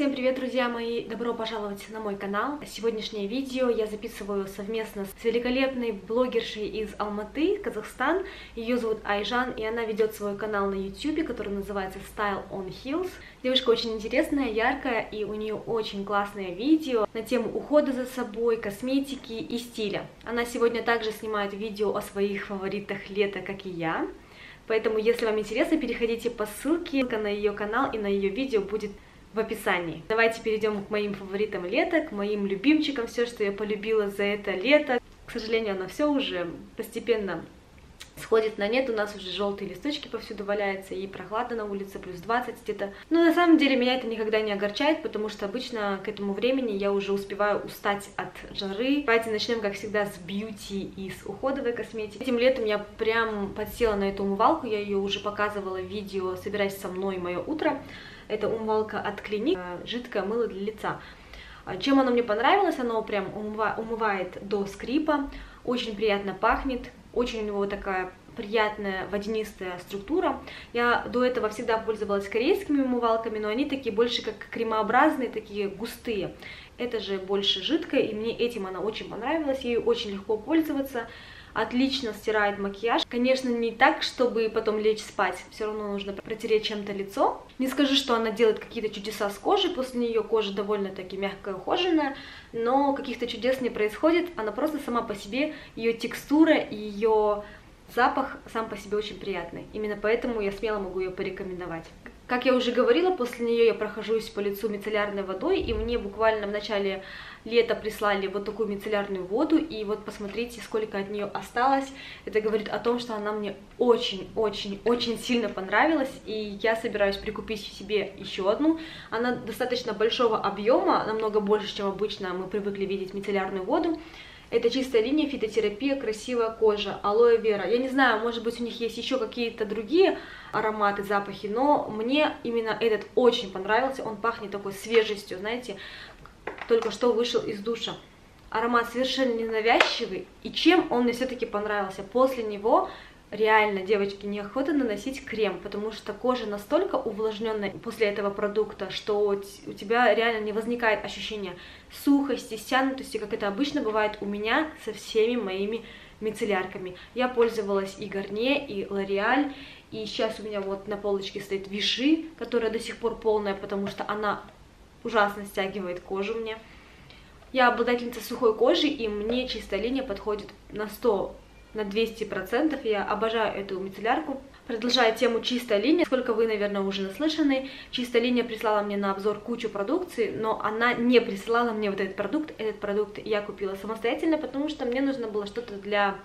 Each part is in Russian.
Всем привет, друзья мои! Добро пожаловать на мой канал. Сегодняшнее видео я записываю совместно с великолепной блогершей из Алматы, Казахстан. Ее зовут Айжан, и она ведет свой канал на YouTube, который называется Style on Heels. Девушка очень интересная, яркая, и у нее очень классное видео на тему ухода за собой, косметики и стиля. Она сегодня также снимает видео о своих фаворитах лета, как и я. Поэтому, если вам интересно, переходите по ссылке на ее канал и на ее видео будет в описании. Давайте перейдем к моим фаворитам лета, к моим любимчикам, все, что я полюбила за это лето. К сожалению, оно все уже постепенно сходит на нет, у нас уже желтые листочки повсюду валяются, и прохладно на улице, плюс 20 где-то. Но на самом деле меня это никогда не огорчает, потому что обычно к этому времени я уже успеваю устать от жары. Давайте начнем, как всегда, с бьюти и с уходовой косметики. Этим летом я прям подсела на эту умывалку, я ее уже показывала в видео «Собирайся со мной, мое утро». Это умывалка от Клиник, э, жидкое мыло для лица. А чем оно мне понравилось? Оно прям умывает до скрипа, очень приятно пахнет, очень у него такая приятная водянистая структура. Я до этого всегда пользовалась корейскими умывалками, но они такие больше как кремообразные, такие густые. Это же больше жидкое, и мне этим она очень понравилась, ей очень легко пользоваться отлично стирает макияж. Конечно, не так, чтобы потом лечь спать, все равно нужно протереть чем-то лицо. Не скажу, что она делает какие-то чудеса с кожей, после нее кожа довольно-таки мягкая, ухоженная, но каких-то чудес не происходит, она просто сама по себе, ее текстура ее запах сам по себе очень приятный. Именно поэтому я смело могу ее порекомендовать. Как я уже говорила, после нее я прохожусь по лицу мицеллярной водой, и мне буквально в начале лета прислали вот такую мицеллярную воду, и вот посмотрите, сколько от нее осталось. Это говорит о том, что она мне очень-очень-очень сильно понравилась, и я собираюсь прикупить себе еще одну. Она достаточно большого объема, намного больше, чем обычно мы привыкли видеть мицеллярную воду. Это чистая линия, фитотерапия, красивая кожа, алоэ вера. Я не знаю, может быть у них есть еще какие-то другие ароматы, запахи, но мне именно этот очень понравился. Он пахнет такой свежестью, знаете, только что вышел из душа. Аромат совершенно ненавязчивый, и чем он мне все-таки понравился? После него реально, девочки, неохота наносить крем, потому что кожа настолько увлажненная после этого продукта, что у тебя реально не возникает ощущения сухости, стянутости, как это обычно бывает у меня со всеми моими мицеллярками. Я пользовалась и Гарне, и Лореаль, и сейчас у меня вот на полочке стоит Виши, которая до сих пор полная, потому что она ужасно стягивает кожу мне. Я обладательница сухой кожи, и мне чистая линия подходит на 100 на 200%. Я обожаю эту мицеллярку. Продолжая тему чистая линия, сколько вы, наверное, уже наслышаны, чистая линия прислала мне на обзор кучу продукции, но она не присылала мне вот этот продукт. Этот продукт я купила самостоятельно, потому что мне нужно было что-то для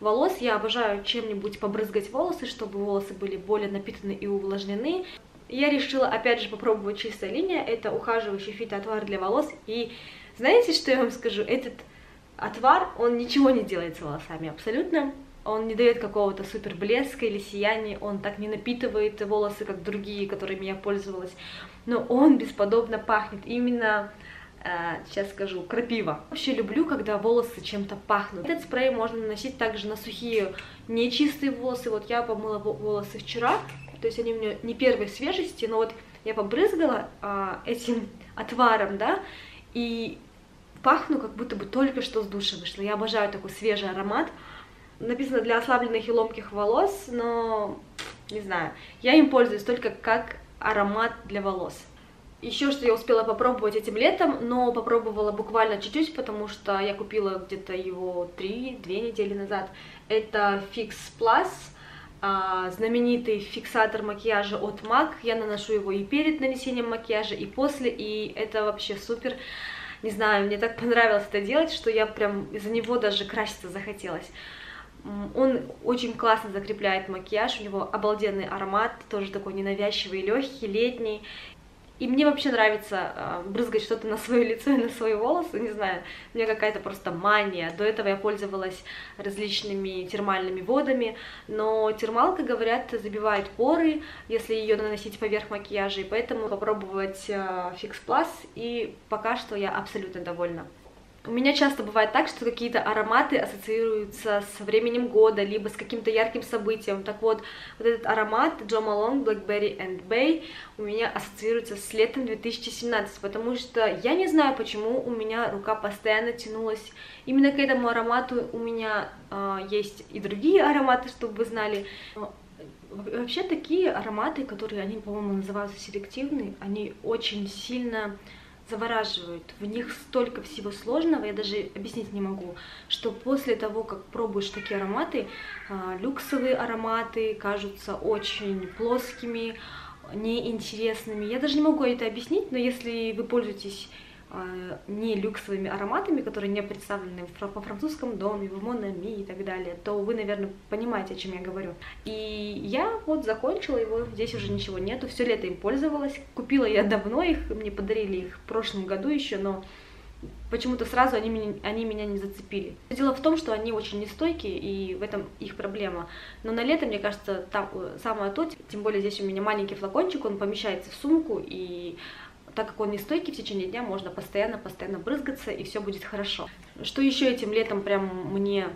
волос. Я обожаю чем-нибудь побрызгать волосы, чтобы волосы были более напитаны и увлажнены. Я решила опять же попробовать чистая линия, это ухаживающий фитоотвар для волос. И знаете, что я вам скажу? Этот отвар, он ничего не делает с волосами абсолютно. Он не дает какого-то супер блеска или сияния, он так не напитывает волосы, как другие, которыми я пользовалась. Но он бесподобно пахнет. Именно сейчас скажу, крапива. Вообще люблю, когда волосы чем-то пахнут. Этот спрей можно наносить также на сухие, нечистые волосы. Вот я помыла волосы вчера, то есть они у меня не первой свежести, но вот я побрызгала uh, этим отваром, да, и пахну, как будто бы только что с душа вышла. Я обожаю такой свежий аромат. Написано для ослабленных и ломких волос, но не знаю. Я им пользуюсь только как аромат для волос. Еще что я успела попробовать этим летом, но попробовала буквально чуть-чуть, потому что я купила где-то его 3-2 недели назад. Это Fix Plus, а, знаменитый фиксатор макияжа от MAC. Я наношу его и перед нанесением макияжа, и после, и это вообще супер. Не знаю, мне так понравилось это делать, что я прям из-за него даже краситься захотелось. Он очень классно закрепляет макияж, у него обалденный аромат, тоже такой ненавязчивый, легкий, летний. И мне вообще нравится э, брызгать что-то на свое лицо и на свои волосы, не знаю, у меня какая-то просто мания. До этого я пользовалась различными термальными водами, но термалка, говорят, забивает поры, если ее наносить поверх макияжа, и поэтому попробовать э, Fix Plus, и пока что я абсолютно довольна. У меня часто бывает так, что какие-то ароматы ассоциируются с временем года, либо с каким-то ярким событием. Так вот, вот этот аромат Джо Малон Blackberry and Bay у меня ассоциируется с летом 2017, потому что я не знаю, почему у меня рука постоянно тянулась именно к этому аромату. У меня э, есть и другие ароматы, чтобы вы знали. Вообще такие ароматы, которые они, по-моему, называются селективные, они очень сильно завораживают. В них столько всего сложного, я даже объяснить не могу, что после того, как пробуешь такие ароматы, а, люксовые ароматы кажутся очень плоскими, неинтересными. Я даже не могу это объяснить, но если вы пользуетесь не люксовыми ароматами, которые не представлены по французском доме, в Монами и так далее, то вы, наверное, понимаете, о чем я говорю. И я вот закончила его, здесь уже ничего нету, все лето им пользовалась, купила я давно их, мне подарили их в прошлом году еще, но почему-то сразу они меня, они меня не зацепили. Дело в том, что они очень нестойкие, и в этом их проблема. Но на лето, мне кажется, там э, самое то, тем более здесь у меня маленький флакончик, он помещается в сумку, и так как он не стойкий, в течение дня можно постоянно-постоянно брызгаться, и все будет хорошо. Что еще этим летом прям мне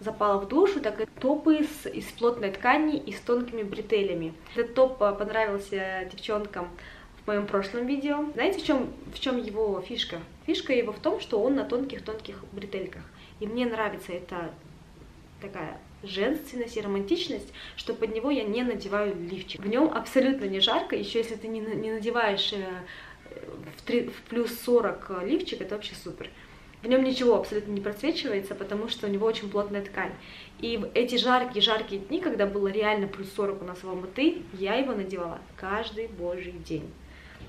запало в душу, так это топы из, из плотной ткани и с тонкими бретелями. Этот топ а, понравился девчонкам в моем прошлом видео. Знаете, в чем, в чем его фишка? Фишка его в том, что он на тонких-тонких бретельках. И мне нравится эта такая женственность и романтичность, что под него я не надеваю лифчик. В нем абсолютно не жарко, еще если ты не, не надеваешь э, в, 3, в плюс 40 лифчик, это вообще супер. В нем ничего абсолютно не просвечивается, потому что у него очень плотная ткань. И в эти жаркие-жаркие дни, когда было реально плюс 40 у нас в Алматы, я его надевала каждый божий день.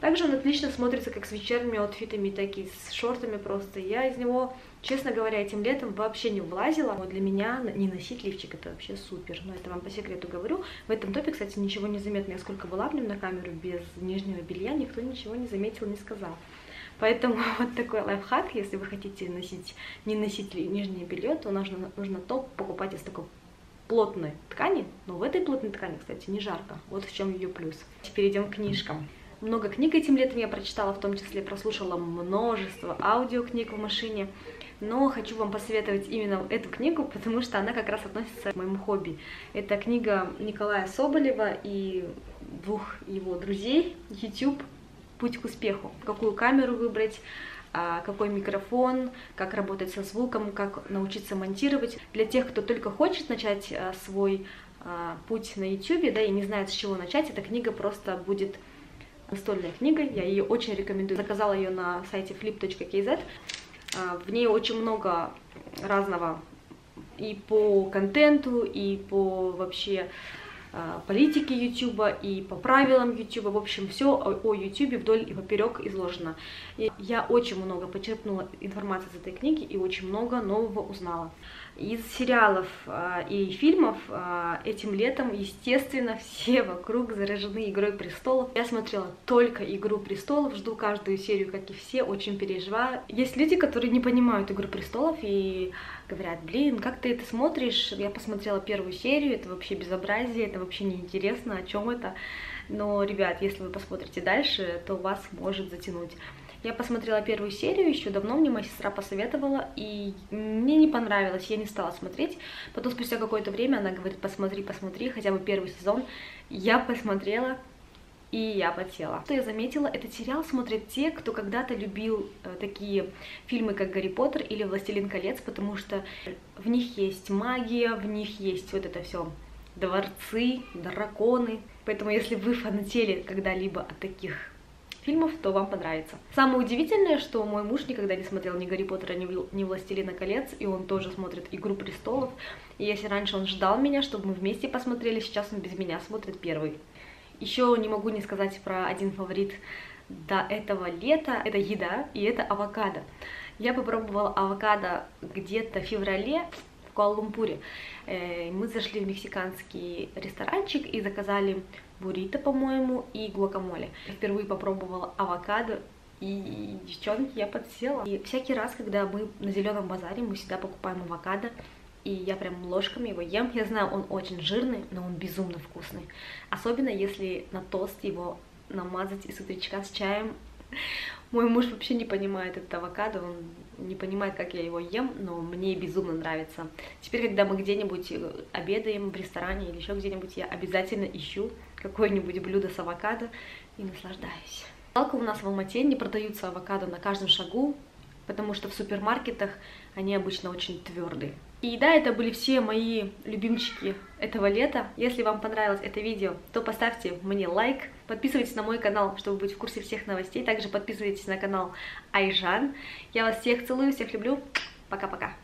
Также он отлично смотрится как с вечерними аутфитами, так и с шортами просто. Я из него, честно говоря, этим летом вообще не влазила. Вот для меня не носить лифчик это вообще супер. Но это вам по секрету говорю. В этом топе, кстати, ничего не заметно. Я сколько была в нем на камеру без нижнего белья, никто ничего не заметил, не сказал. Поэтому вот такой лайфхак, если вы хотите носить, не носить нижнее белье, то нужно, нужно топ покупать из такой плотной ткани, но в этой плотной ткани, кстати, не жарко. Вот в чем ее плюс. Теперь идем к книжкам. Много книг этим летом я прочитала, в том числе прослушала множество аудиокниг в машине. Но хочу вам посоветовать именно эту книгу, потому что она как раз относится к моему хобби. Это книга Николая Соболева и двух его друзей, YouTube «Путь к успеху». Какую камеру выбрать, а, какой микрофон, как работать со звуком, как научиться монтировать. Для тех, кто только хочет начать а, свой а, путь на YouTube, да, и не знает, с чего начать, эта книга просто будет настольная книга, я ее очень рекомендую. Заказала ее на сайте flip.kz. А, в ней очень много разного и по контенту, и по вообще политике YouTube, и по правилам YouTube. В общем, все о YouTube вдоль и поперек изложено. И я очень много почерпнула информации из этой книги и очень много нового узнала. Из сериалов э, и фильмов э, этим летом, естественно, все вокруг заражены «Игрой престолов». Я смотрела только «Игру престолов», жду каждую серию, как и все, очень переживаю. Есть люди, которые не понимают «Игру престолов» и говорят, блин, как ты это смотришь? Я посмотрела первую серию, это вообще безобразие, это вообще неинтересно, о чем это? Но, ребят, если вы посмотрите дальше, то вас может затянуть. Я посмотрела первую серию еще давно, мне моя сестра посоветовала, и мне не понравилось, я не стала смотреть. Потом спустя какое-то время она говорит, посмотри, посмотри, хотя бы первый сезон. Я посмотрела, и я потела. Что я заметила, этот сериал смотрят те, кто когда-то любил э, такие фильмы, как «Гарри Поттер» или «Властелин колец», потому что в них есть магия, в них есть вот это все дворцы, драконы. Поэтому если вы фанатели когда-либо от таких фильмов, то вам понравится. Самое удивительное, что мой муж никогда не смотрел ни Гарри Поттера, ни, Властелина колец, и он тоже смотрит Игру престолов. И если раньше он ждал меня, чтобы мы вместе посмотрели, сейчас он без меня смотрит первый. Еще не могу не сказать про один фаворит до этого лета, это еда, и это авокадо. Я попробовала авокадо где-то в феврале, в Куала-Лумпуре. Э, мы зашли в мексиканский ресторанчик и заказали буррито, по-моему, и гуакамоле. Впервые попробовала авокадо, и, девчонки, я подсела. И всякий раз, когда мы на зеленом базаре, мы всегда покупаем авокадо, и я прям ложками его ем. Я знаю, он очень жирный, но он безумно вкусный. Особенно если на тост его намазать из утречка с чаем. Мой муж вообще не понимает этот авокадо, он не понимает, как я его ем, но мне безумно нравится. Теперь, когда мы где-нибудь э, обедаем в ресторане или еще где-нибудь, я обязательно ищу какое-нибудь блюдо с авокадо и наслаждаюсь. Жалко, у нас в Алмате не продаются авокадо на каждом шагу, потому что в супермаркетах они обычно очень твердые. И да, это были все мои любимчики этого лета. Если вам понравилось это видео, то поставьте мне лайк, подписывайтесь на мой канал, чтобы быть в курсе всех новостей. Также подписывайтесь на канал Айжан. Я вас всех целую, всех люблю. Пока-пока.